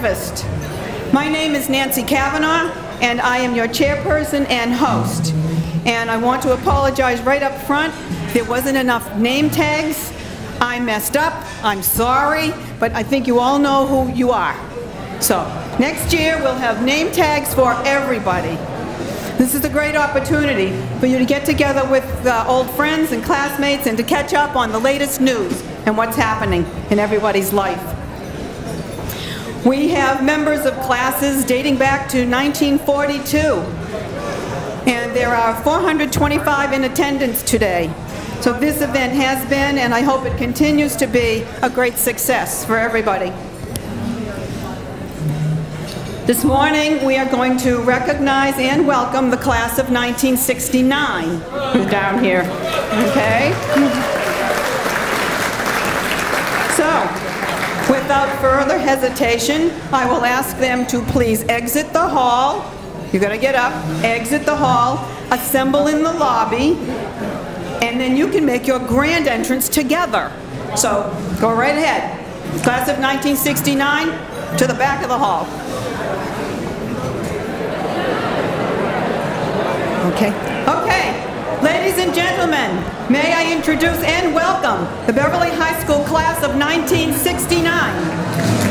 Breakfast. My name is Nancy Kavanaugh, and I am your chairperson and host. And I want to apologize right up front. There wasn't enough name tags. I messed up. I'm sorry, but I think you all know who you are. So, next year we'll have name tags for everybody. This is a great opportunity for you to get together with uh, old friends and classmates and to catch up on the latest news and what's happening in everybody's life. We have members of classes dating back to 1942, and there are 425 in attendance today. So this event has been, and I hope it continues to be, a great success for everybody. This morning, we are going to recognize and welcome the class of 1969 down here, okay? So, without further hesitation, I will ask them to please exit the hall. You gotta get up, exit the hall, assemble in the lobby, and then you can make your grand entrance together. So, go right ahead. Class of 1969, to the back of the hall. Okay. Ladies and gentlemen, may I introduce and welcome the Beverly High School class of 1969.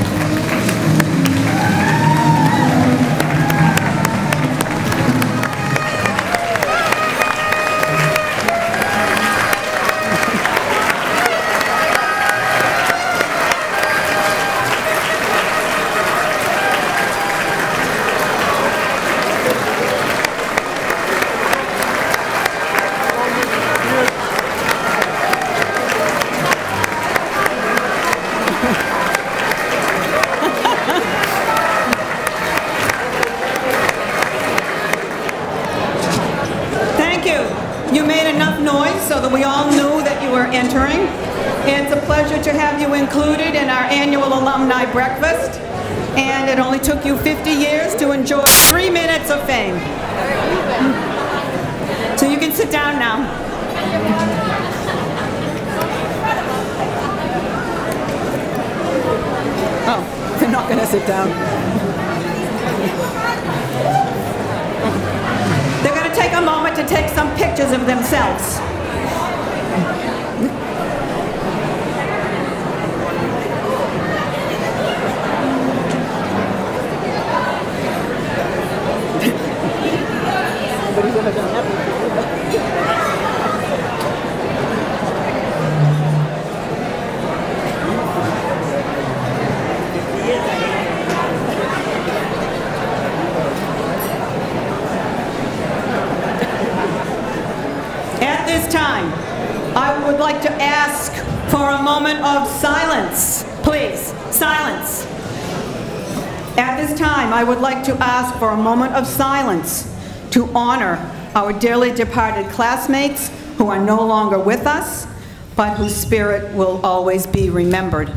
Would like to ask for a moment of silence to honor our dearly departed classmates who are no longer with us, but whose spirit will always be remembered.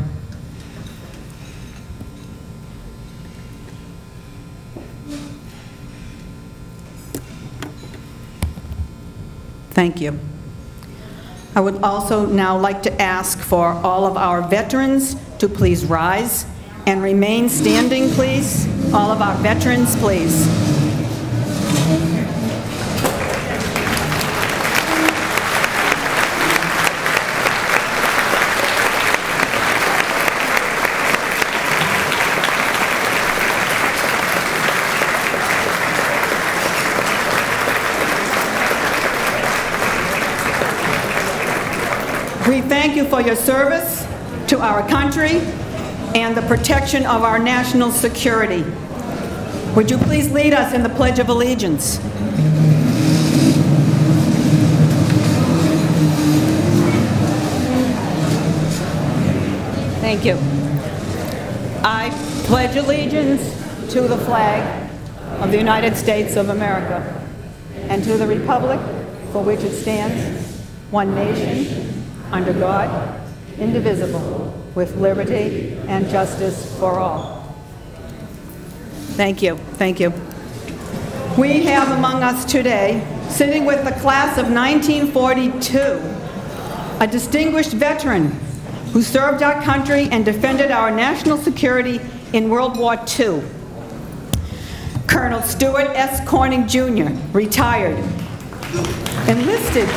Thank you. I would also now like to ask for all of our veterans to please rise and remain standing, please. All of our veterans, please. We thank you for your service to our country and the protection of our national security. Would you please lead us in the Pledge of Allegiance? Thank you. I pledge allegiance to the flag of the United States of America and to the republic for which it stands, one nation, under God, indivisible, with liberty and justice for all. Thank you, thank you. We have among us today, sitting with the class of 1942, a distinguished veteran who served our country and defended our national security in World War II. Colonel Stuart S. Corning Jr., retired. Enlisted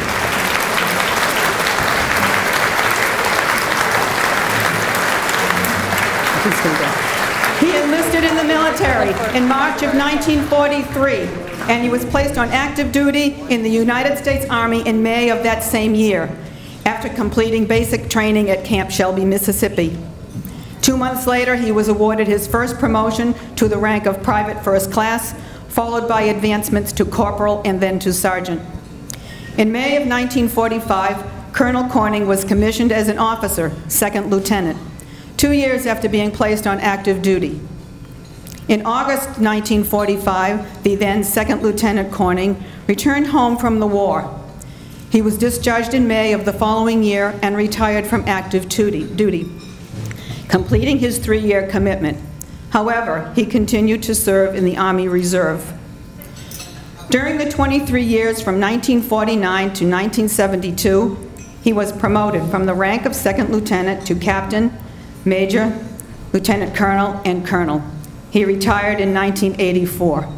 He enlisted in the military in March of 1943, and he was placed on active duty in the United States Army in May of that same year, after completing basic training at Camp Shelby, Mississippi. Two months later, he was awarded his first promotion to the rank of Private First Class, followed by advancements to Corporal and then to Sergeant. In May of 1945, Colonel Corning was commissioned as an officer, Second Lieutenant two years after being placed on active duty. In August 1945, the then Second Lieutenant Corning returned home from the war. He was discharged in May of the following year and retired from active duty, completing his three-year commitment. However, he continued to serve in the Army Reserve. During the 23 years from 1949 to 1972, he was promoted from the rank of second lieutenant to captain Major, Lieutenant Colonel, and Colonel. He retired in 1984.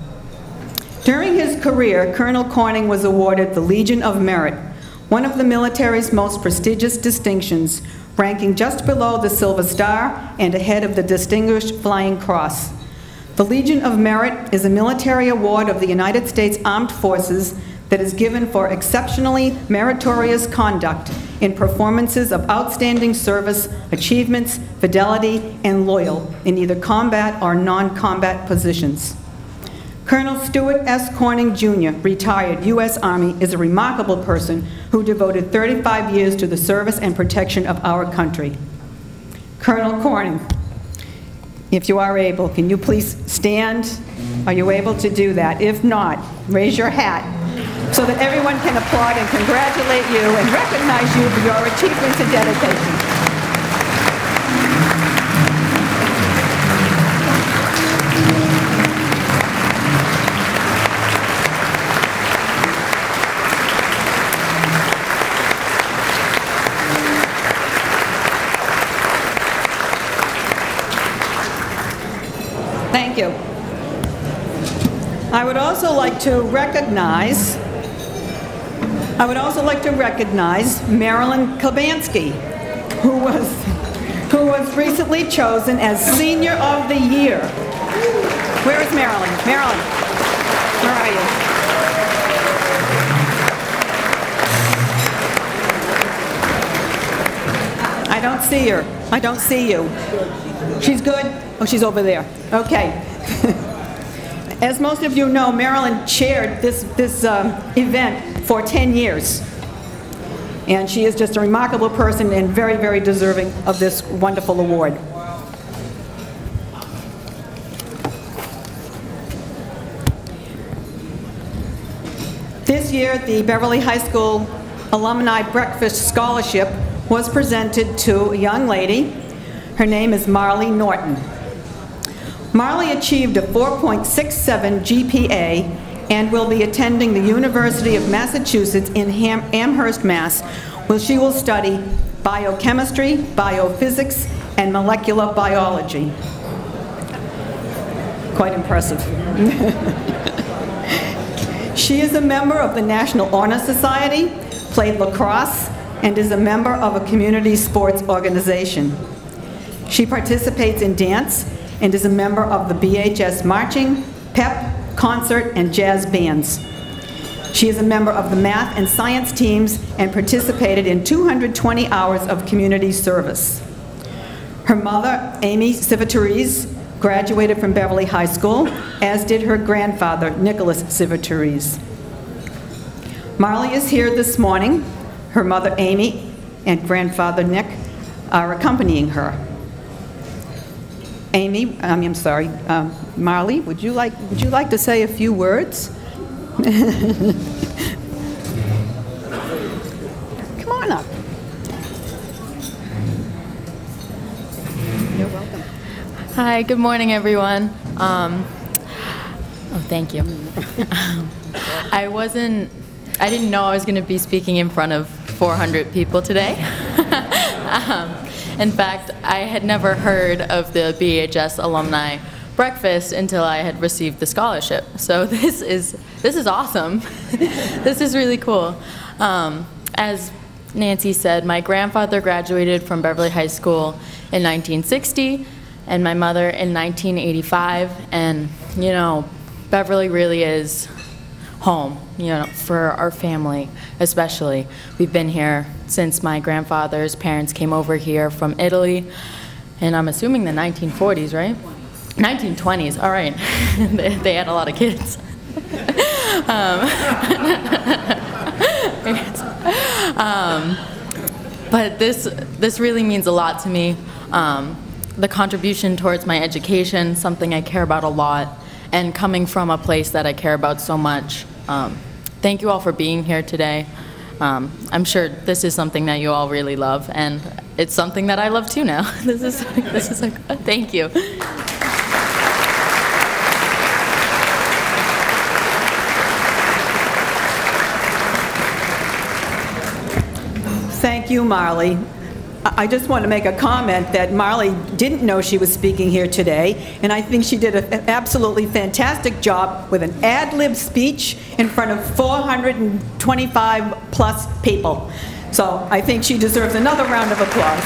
During his career, Colonel Corning was awarded the Legion of Merit, one of the military's most prestigious distinctions, ranking just below the Silver Star and ahead of the Distinguished Flying Cross. The Legion of Merit is a military award of the United States Armed Forces that is given for exceptionally meritorious conduct in performances of outstanding service, achievements, fidelity, and loyal in either combat or non-combat positions. Colonel Stuart S. Corning Jr., retired U.S. Army, is a remarkable person who devoted 35 years to the service and protection of our country. Colonel Corning, if you are able, can you please stand? Are you able to do that? If not, raise your hat so that everyone can applaud and congratulate you and recognize you for your achievements and dedication. Thank you. I would also like to recognize I would also like to recognize Marilyn Kalbansky, who was, who was recently chosen as Senior of the Year. Where is Marilyn? Marilyn, where are you? I don't see her. I don't see you. She's good? Oh, she's over there. Okay. As most of you know, Marilyn chaired this, this um, event for 10 years. And she is just a remarkable person and very, very deserving of this wonderful award. This year, the Beverly High School Alumni Breakfast Scholarship was presented to a young lady. Her name is Marley Norton. Marley achieved a 4.67 GPA and will be attending the University of Massachusetts in Ham Amherst, Mass, where she will study biochemistry, biophysics, and molecular biology. Quite impressive. she is a member of the National Honor Society, played lacrosse, and is a member of a community sports organization. She participates in dance and is a member of the BHS Marching, PEP, concert, and jazz bands. She is a member of the math and science teams and participated in 220 hours of community service. Her mother, Amy Civitarese, graduated from Beverly High School, as did her grandfather, Nicholas Civitarese. Marley is here this morning. Her mother, Amy, and grandfather, Nick, are accompanying her. Amy, I mean, I'm sorry, um, Marley, would you like would you like to say a few words? Come on up. You're welcome. Hi, good morning, everyone. Um, oh, thank you. I wasn't, I didn't know I was going to be speaking in front of 400 people today. um, In fact, I had never heard of the BHS alumni breakfast until I had received the scholarship. So this is this is awesome. this is really cool. Um, as Nancy said, my grandfather graduated from Beverly High School in 1960, and my mother in 1985. And you know, Beverly really is home, you know, for our family especially. We've been here since my grandfather's parents came over here from Italy, and I'm assuming the 1940s, right? 1920s, all right. they, they had a lot of kids. um, um, but this, this really means a lot to me. Um, the contribution towards my education, something I care about a lot, and coming from a place that I care about so much. Um, thank you all for being here today. Um, I'm sure this is something that you all really love, and it's something that I love too now. this is, this is a, thank you. Thank you, Marley. I just want to make a comment that Marley didn't know she was speaking here today, and I think she did an absolutely fantastic job with an ad-lib speech in front of 425 plus people. So I think she deserves another round of applause.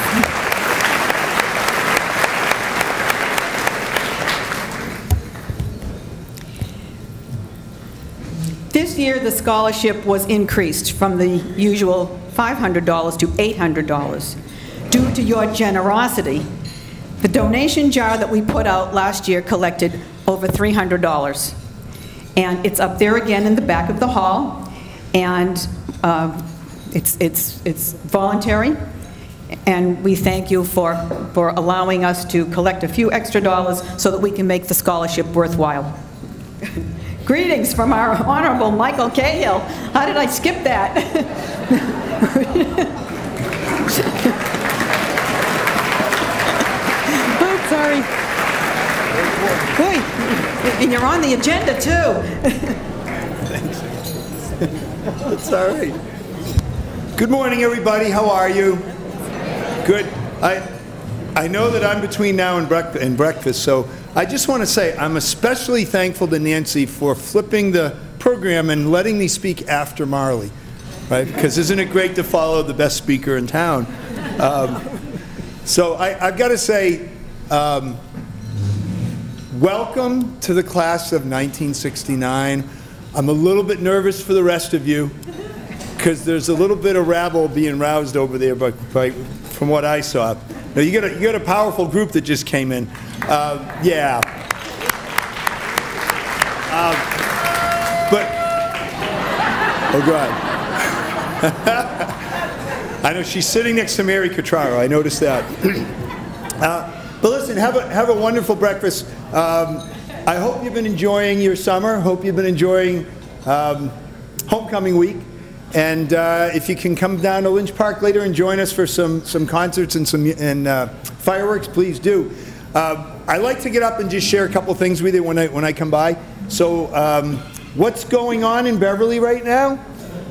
This year, the scholarship was increased from the usual $500 to $800 to your generosity. The donation jar that we put out last year collected over $300. And it's up there again in the back of the hall, and uh, it's, it's, it's voluntary, and we thank you for, for allowing us to collect a few extra dollars so that we can make the scholarship worthwhile. Greetings from our Honorable Michael Cahill. How did I skip that? oh, sorry. Boy, and you're on the agenda too. That's all right. Good morning, everybody. How are you? Good. I, I know that I'm between now and, break and breakfast, so I just want to say I'm especially thankful to Nancy for flipping the program and letting me speak after Marley, right? Because isn't it great to follow the best speaker in town? Um, so I, have got to say, um, welcome to the class of 1969. I'm a little bit nervous for the rest of you because there's a little bit of rabble being roused over there by, by, from what I saw. Now, you got, a, you got a powerful group that just came in. Uh, yeah. Um, but, oh, God. I know she's sitting next to Mary Catraro. I noticed that. uh, but listen, have a, have a wonderful breakfast. Um, I hope you've been enjoying your summer. Hope you've been enjoying um, homecoming week. And uh, if you can come down to Lynch Park later and join us for some, some concerts and some and, uh, fireworks, please do. Uh, I like to get up and just share a couple things with you when I, when I come by. So um, what's going on in Beverly right now?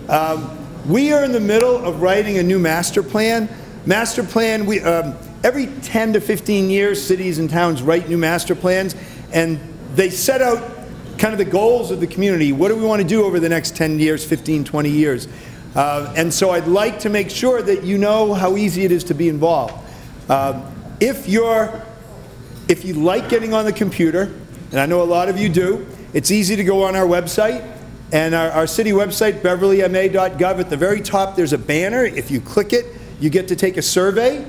Um, we are in the middle of writing a new master plan. Master plan, we, um, every 10 to 15 years, cities and towns write new master plans, and they set out kind of the goals of the community. What do we want to do over the next 10 years, 15, 20 years? Uh, and so I'd like to make sure that you know how easy it is to be involved. Uh, if you're, if you like getting on the computer, and I know a lot of you do, it's easy to go on our website. And our, our city website, beverlyma.gov, at the very top there's a banner. If you click it, you get to take a survey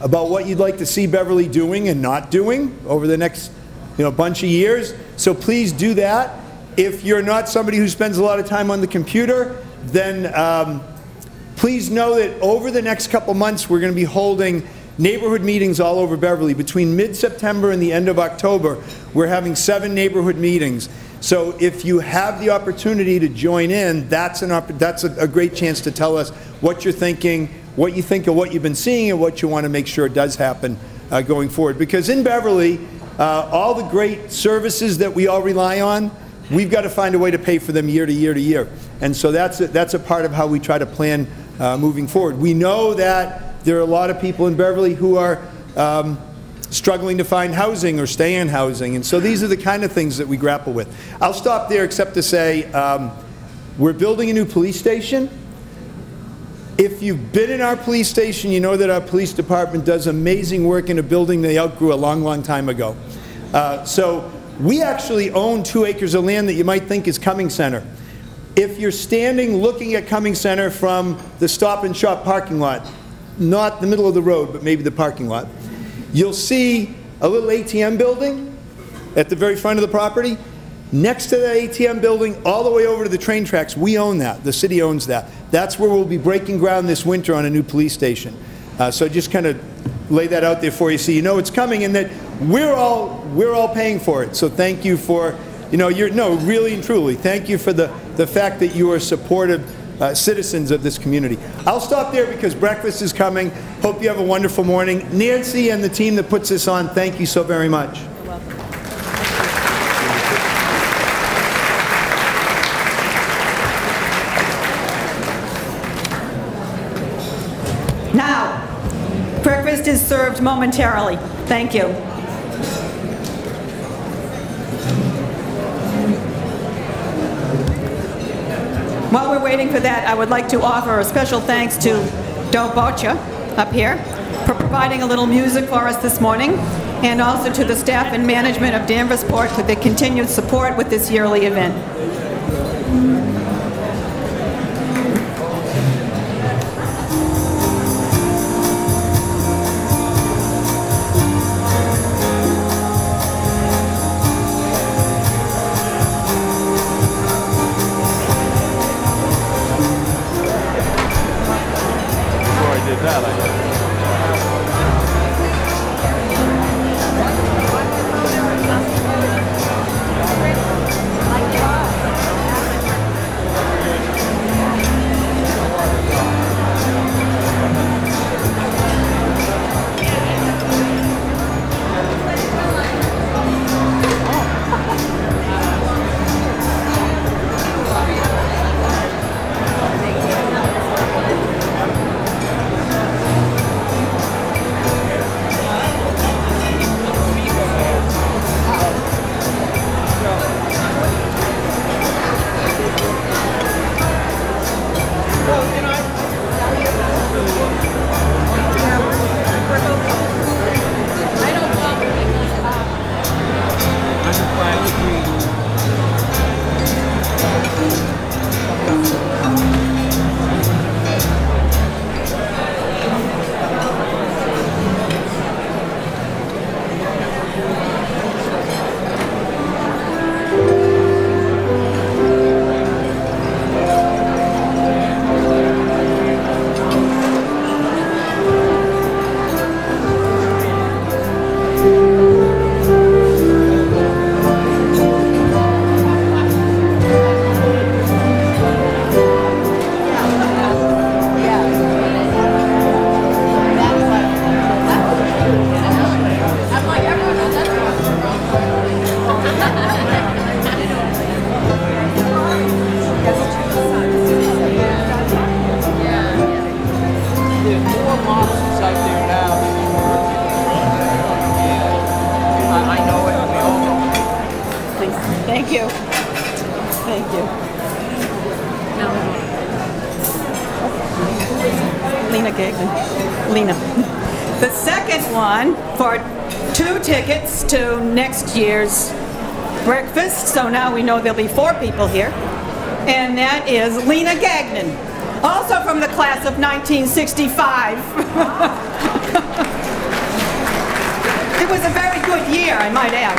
about what you'd like to see Beverly doing and not doing over the next you know, bunch of years. So please do that. If you're not somebody who spends a lot of time on the computer, then um, please know that over the next couple months we're going to be holding neighborhood meetings all over Beverly. Between mid-September and the end of October, we're having seven neighborhood meetings. So if you have the opportunity to join in, that's, an that's a, a great chance to tell us what you're thinking, what you think of what you've been seeing, and what you want to make sure does happen uh, going forward. Because in Beverly, uh, all the great services that we all rely on, we've got to find a way to pay for them year to year to year. And so that's a, that's a part of how we try to plan uh, moving forward. We know that there are a lot of people in Beverly who are um, struggling to find housing or stay in housing. And so these are the kind of things that we grapple with. I'll stop there except to say um, we're building a new police station. If you've been in our police station, you know that our police department does amazing work in a building they outgrew a long, long time ago. Uh, so we actually own two acres of land that you might think is Cummings Center. If you're standing looking at Cummings Center from the Stop and Shop parking lot, not the middle of the road, but maybe the parking lot, you'll see a little ATM building at the very front of the property. Next to the ATM building, all the way over to the train tracks, we own that. The city owns that. That's where we'll be breaking ground this winter on a new police station. Uh, so just kind of lay that out there for you so you know it's coming and that we're all, we're all paying for it. So thank you for, you know, you're, no, really and truly, thank you for the, the fact that you are supportive uh, citizens of this community. I'll stop there because breakfast is coming. Hope you have a wonderful morning. Nancy and the team that puts this on, thank you so very much. Breakfast is served momentarily. Thank you. While we're waiting for that, I would like to offer a special thanks to Doe Bocha up here for providing a little music for us this morning, and also to the staff and management of Danversport for their continued support with this yearly event. We know there'll be four people here, and that is Lena Gagnon, also from the class of 1965. It was a very good year, I might add.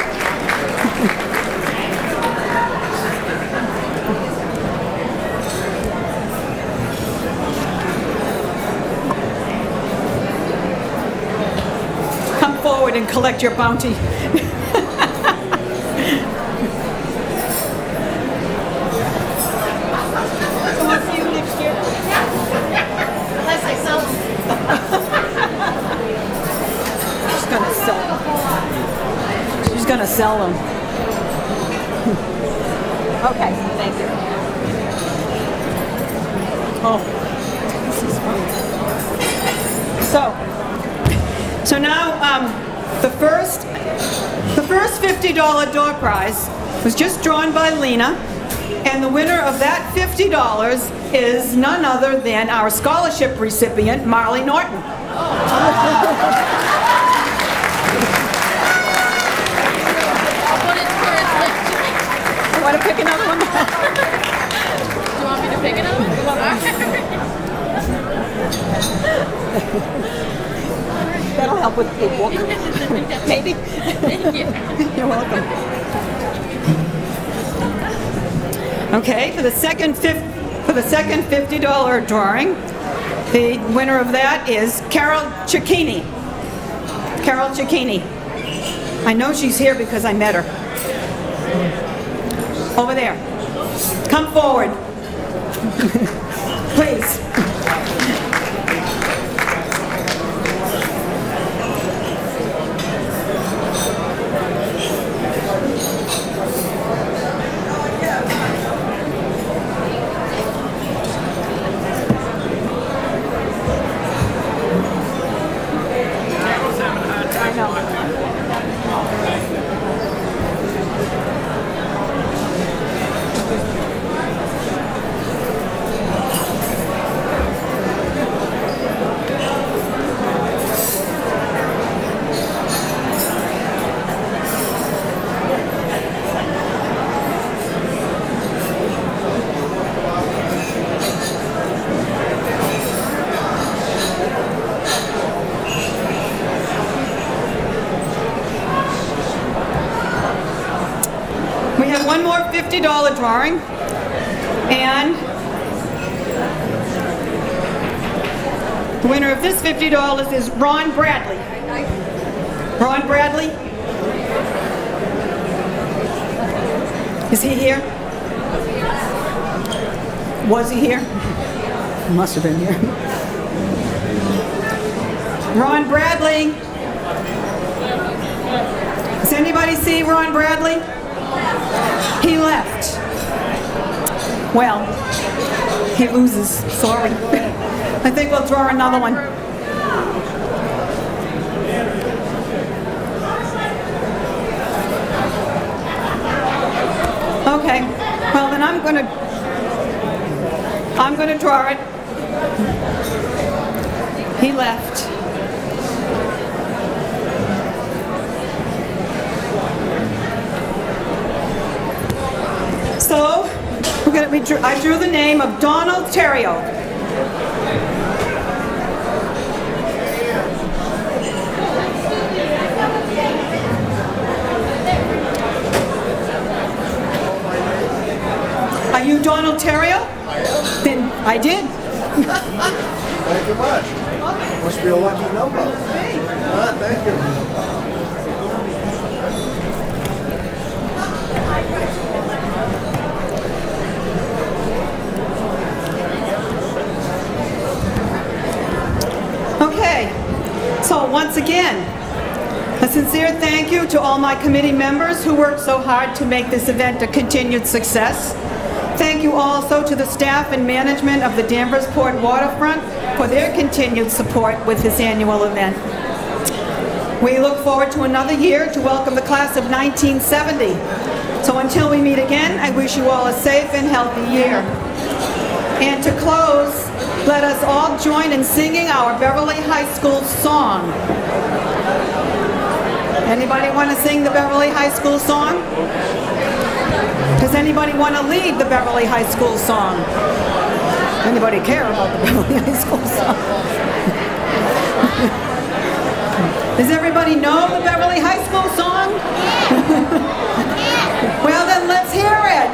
Come forward and collect your bounty. We'll see you next year. Unless I sell them. She's gonna sell She's gonna sell them. Okay, thank you. Oh, this is fun. So, So now, um, the first, the first $50 door prize was just drawn by Lena, and the winner of that $50 is none other than our scholarship recipient, Marley Norton. Put pick another one? Do you want me to pick another one? That'll help with the book. Maybe. Thank you. You're welcome. Okay, for the second fif, for the second $50 drawing, the winner of that is Carol Cicchini. Carol Cicchini. I know she's here because I met her. Over there. Come forward. Please. $50 drawing, and the winner of this $50 is Ron Bradley. Ron Bradley? Is he here? Was he here? Must have been here. Ron Bradley. Does anybody see Ron Bradley? He left. Well, he loses. Sorry. I think we'll draw another one. Okay. Well, then I'm gonna. I'm gonna draw it. He left. So, we're gonna, I drew the name of Donald Terrio. Are you Donald Terrio? I am. Then I did. Thank you much. Must be a lucky number. Ah, thank you. Okay, so once again, a sincere thank you to all my committee members who worked so hard to make this event a continued success. Thank you also to the staff and management of the Danversport Waterfront for their continued support with this annual event. We look forward to another year to welcome the class of 1970. So until we meet again, I wish you all a safe and healthy year. And to close, let us all join in singing our Beverly High School song. Anybody want to sing the Beverly High School song? Does anybody want to lead the Beverly High School song? Anybody care about the Beverly High School song? Does everybody know the Beverly High School song? well, then let's hear it.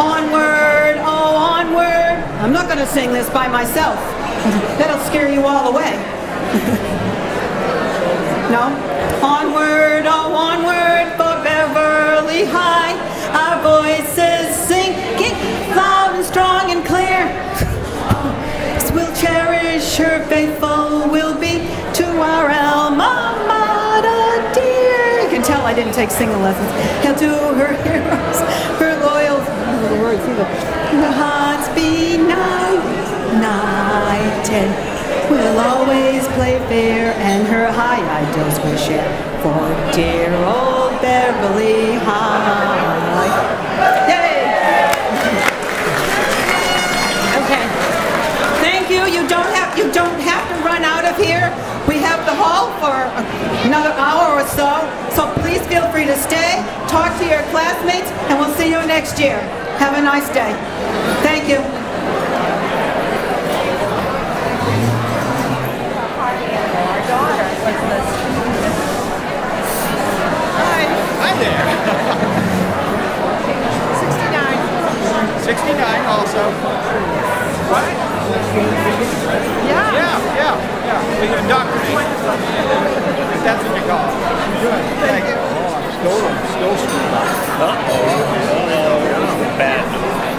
Onward, oh onward. I'm not going to sing this by myself. That'll scare you all away. no? Onward, oh onward for Beverly High. Our voices sinking loud and strong and clear. We'll cherish her faithful will be to our alma mater dear. You can tell I didn't take singing lessons. Hail to her heroes, her loyal, I the words either. Her hearts be united. We'll always play fair and her high ideals we share for dear old Beverly High. Yay! Okay. Thank you. You don't have you don't have to run out of here. We have the hall for another hour or so. So please feel free to stay, talk to your classmates, and we'll see you next year. Have a nice day. Thank you. Hi Hi there. 69. 69 also. What? Yeah. Yeah, yeah, yeah. We indoctrinate. If that's what you call it. Good. Thank you. Oh, still, still bad.